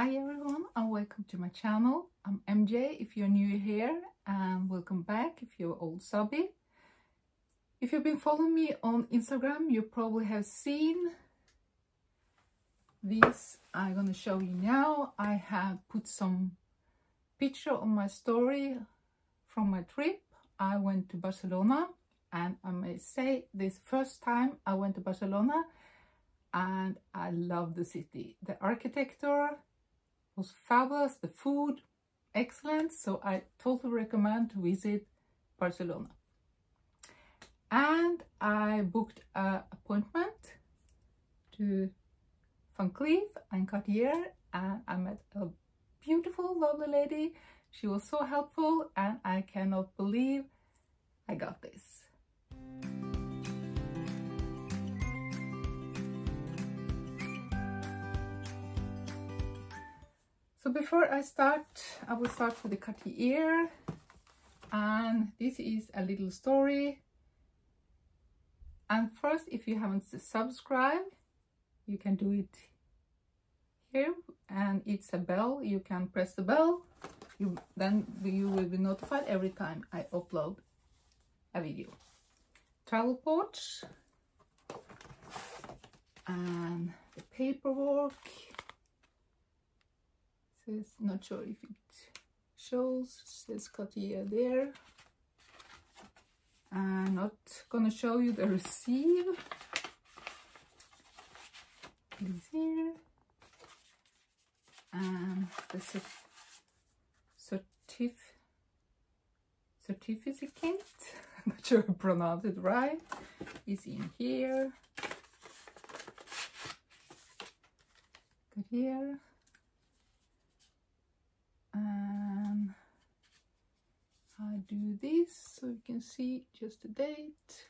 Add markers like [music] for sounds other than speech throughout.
Hi everyone and welcome to my channel. I'm MJ if you're new here and welcome back if you're old subby. If you've been following me on Instagram you probably have seen these I'm gonna show you now. I have put some picture on my story from my trip. I went to Barcelona and I may say this first time I went to Barcelona and I love the city. The architecture was fabulous, the food excellent, so I totally recommend to visit Barcelona. And I booked an appointment to Van Cleef and Cartier and I met a beautiful, lovely lady. She was so helpful and I cannot believe I got this. So before I start, I will start with the Cartier and this is a little story. And first, if you haven't subscribed, you can do it here and it's a bell. You can press the bell. You, then you will be notified every time I upload a video. Travel pouch and the paperwork says not sure if it shows says Cartier there. I'm not gonna show you the receipt is here. And the certif certificate [laughs] not sure I pronounced it right is in here. Here and I do this so you can see just the date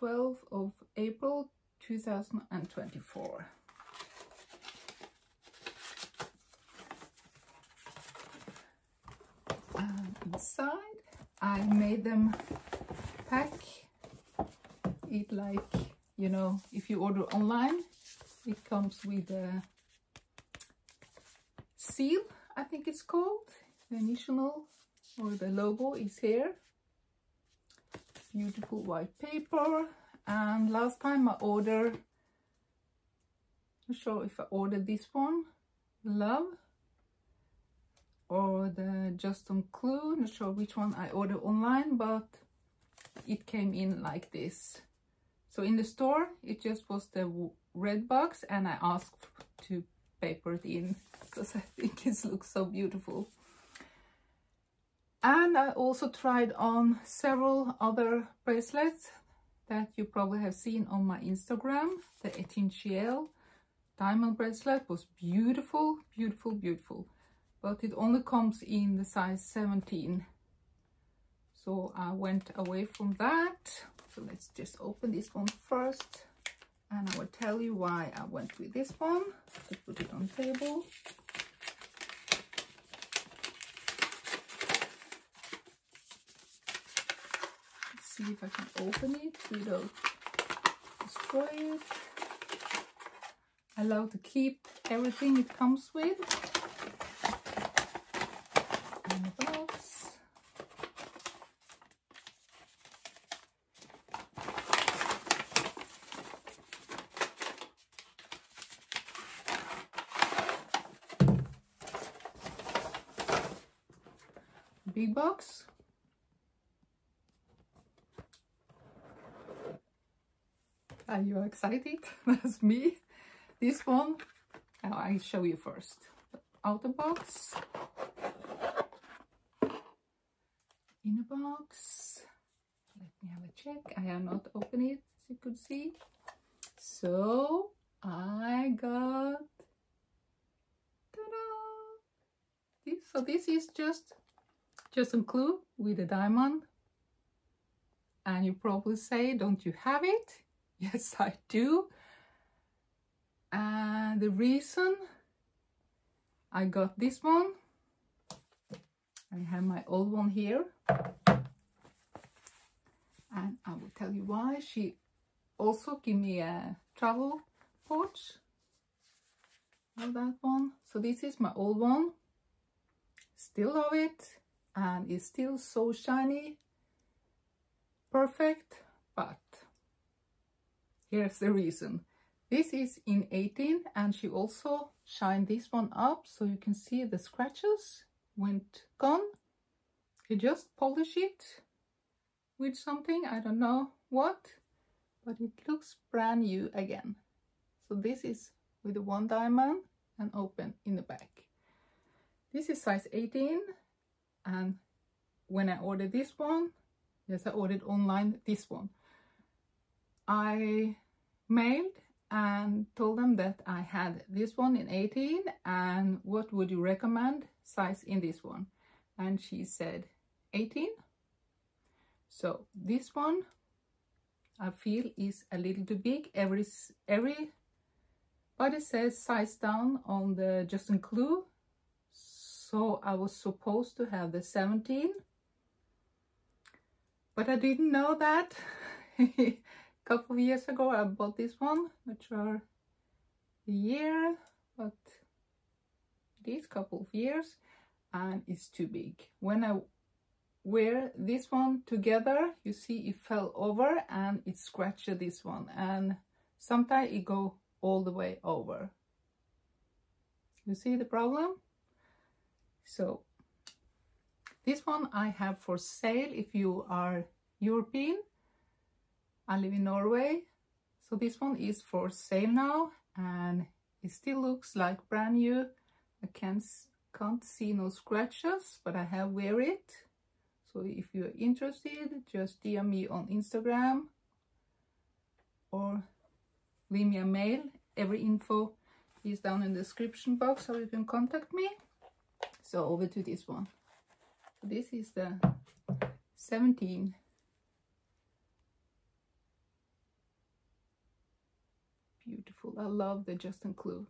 12th of April 2024 and um, inside I made them pack it like you know if you order online it comes with a seal I think it's called. The initial or the logo is here. Beautiful white paper. And last time I ordered, not sure if I ordered this one, Love, or the Juste un Clou, not sure which one I ordered online, but it came in like this. So in the store, it just was the red box and I asked to paper it in [laughs] because I think it looks so beautiful. And I also tried on several other bracelets that you probably have seen on my Instagram. The Etienne diamond bracelet was beautiful, beautiful, beautiful. But it only comes in the size 17. So I went away from that. So let's just open this one first. And I will tell you why I went with this one. Let's put it on table. See if I can open it without destroy it. Love to keep everything it comes with. Big box Are you excited? [laughs] That's me. This one, oh, I'll show you first. Outer box. Inner box. Let me have a check. I have not opened it, as you could see. So, I got... This, so this is just, Juste un Clou with a diamond. And you probably say, don't you have it? [laughs] Yes, I do. And the reason I got this one, I have my old one here. And I will tell you why. She also gave me a travel pouch. love that one so this is my old one still love it and it's still so shiny perfect but here's the reason. This is in 18 and she also shined this one up so you can see the scratches went gone. You just polish it with something I don't know what but it looks brand new again. So this is with the one diamond and open in the back. This is size 18 and when I ordered this one yes I ordered online this one. I mailed and told them that I had this one in 18 and what would you recommend size in this one? And she said 18 so this one I feel is a little too big. Every every body says size down on the Juste un Clou. So I was supposed to have the 17 but I didn't know that [laughs] couple of years ago I bought this one not sure a year but these couple of years and it's too big. When I wear this one together you see it fell over and it scratched this one and sometimes it go all the way over. You see the problem? So this one I have for sale if you are European I live in Norway. So this one is for sale now and it still looks like brand new. I can't can't see no scratches but I have wear it. So if you're interested just DM me on Instagram or leave me a mail. Every info is down in the description box so you can contact me. So over to this one. This is the 17 beautiful. I love the Juste un Clou.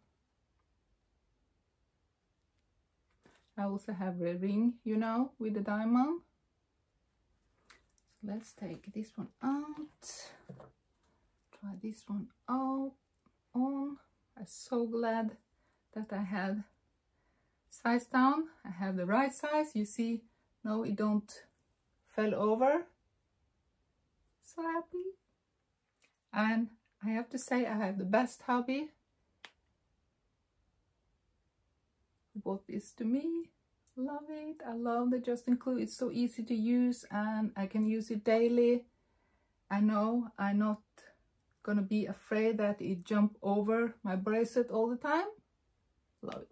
I also have a ring you know with the diamond. So let's take this one out. Try this one out on. I'm so glad that I had size down. I have the right size. You see no it don't fell over. So happy. And I have to say I have the best hubby bought this to me love it. I love the Juste un Clou it's so easy to use and I can use it daily. I know I'm not gonna be afraid that it jump over my bracelet all the time. Love it.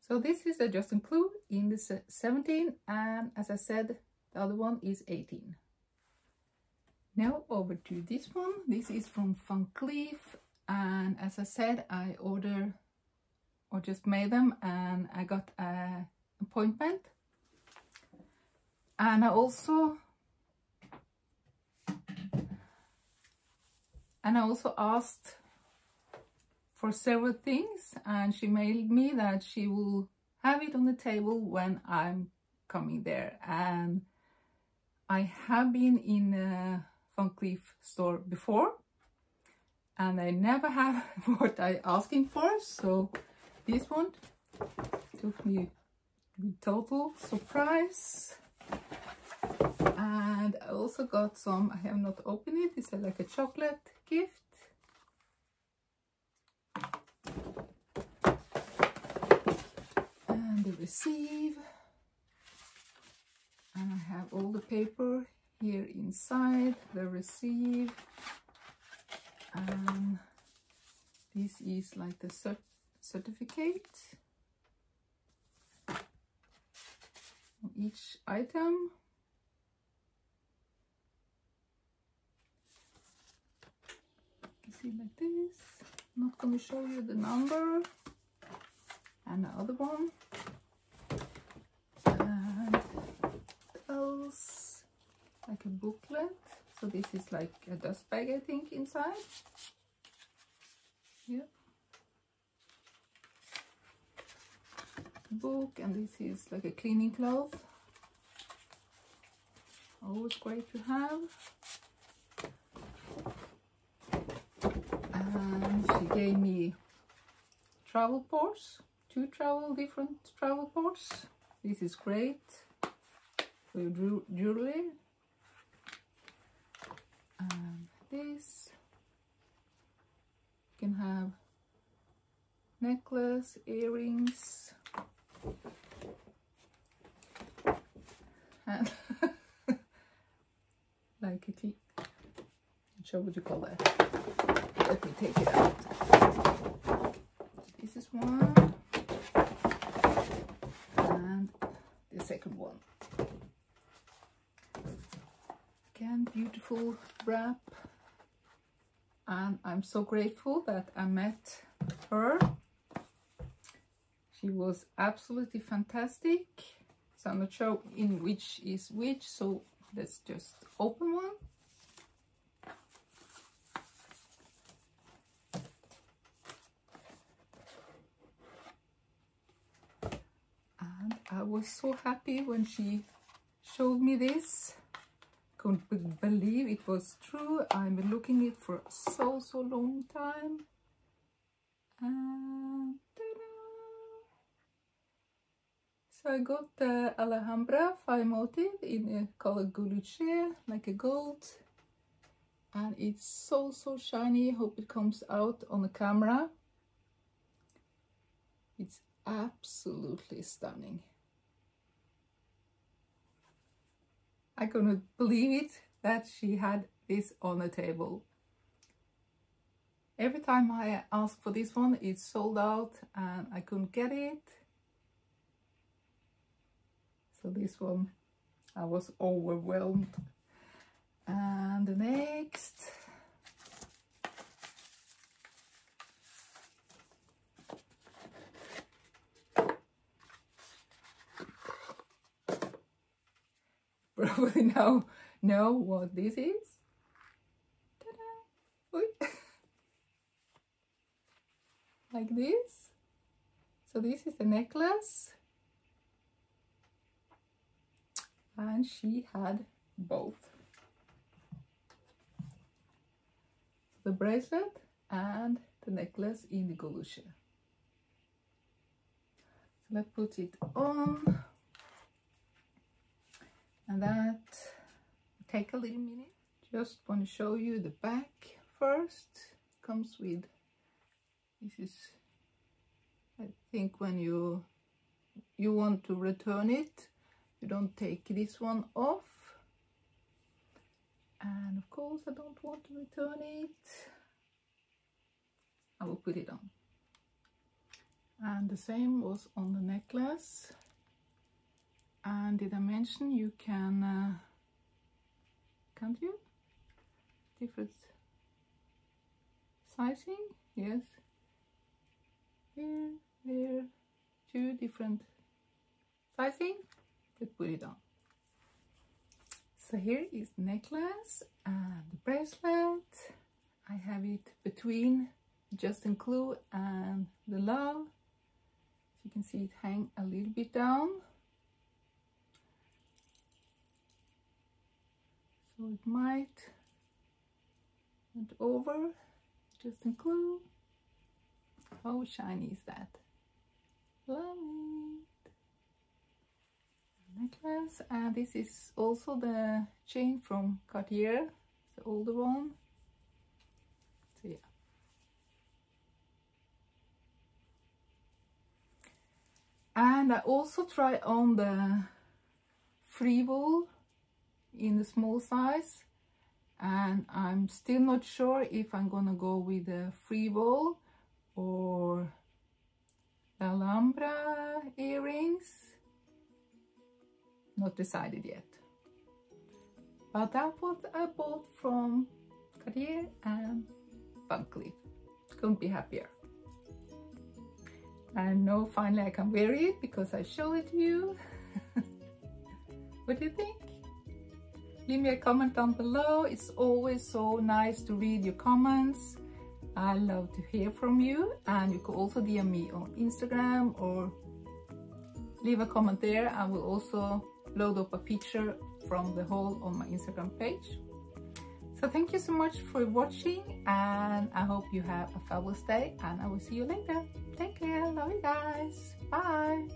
So this is the Juste un Clou in the 17 and as I said the other one is 18 now over to this one. This is from Van Cleef and as I said I order or just made them and I got a appointment. And I also and I also asked for several things and she mailed me that she will have it on the table when I'm coming there. And I have been in a Van Cleef store before and I never have [laughs] what I asking for so this one took me total surprise. And I also got some I have not opened it it's like a chocolate gift. And the receive. And I have all the paper here inside the receive. And this is like the cert certificate. On each item. You see like this. I'm not going to show you the number. And the other one and else like a booklet. So this is like a dust bag I think inside. Yep. Book and this is like a cleaning cloth. Always great to have. And she gave me travel purse, two travel different travel purse. This is great for jewelry. And this you can have necklace, earrings, and [laughs] like a key. Show what you call that. Let me take it out. This is one. And the second one. Again, beautiful wrap. And I'm so grateful that I met her. She was absolutely fantastic. So I'm not sure in which is which, so let's just open one. And I was so happy when she showed me this. Couldn't believe it was true. I'm looking it for so, so long time. Uh, and so I got the Alhambra 5 motive in the color Guilloche, like a gold. And it's so, so shiny. Hope it comes out on the camera. It's absolutely stunning. I couldn't believe it that she had this on the table. Every time I ask for this one, it's sold out and I couldn't get it. So this one, I was overwhelmed. And the next, probably [laughs] now know what this is. [laughs] like this. So this is the necklace and she had both the bracelet and the necklace in the Guilloche. So let's put it on and that take a little minute. Just want to show you the back first. Comes with this is I think when you you want to return it you don't take this one off and of course I don't want to return it I will put it on and the same was on the necklace and did I mention you can uh, can't you? Different sizing? Yes. Here there two different sizing? Let's put it on. So here is necklace and the bracelet. I have it between Juste un Clou and the love. You can see it hang a little bit down so it might went over Juste un Clou. How shiny is that? Love it. Necklace. And this is also the chain from Cartier the older one. So yeah. And I also try on the Frivole in the small size and I'm still not sure if I'm gonna go with the Frivole or the Alhambra earrings not decided yet. But that what I bought from Cartier and Van Cleef. Couldn't be happier. And now finally I can wear it because I showed it to you. [laughs] what do you think? Leave me a comment down below. It's always so nice to read your comments. I love to hear from you and you can also DM me on Instagram or leave a comment there. I will also load up a picture from the haul on my Instagram page. So thank you so much for watching and I hope you have a fabulous day and I will see you later. Take care. Love you guys. Bye.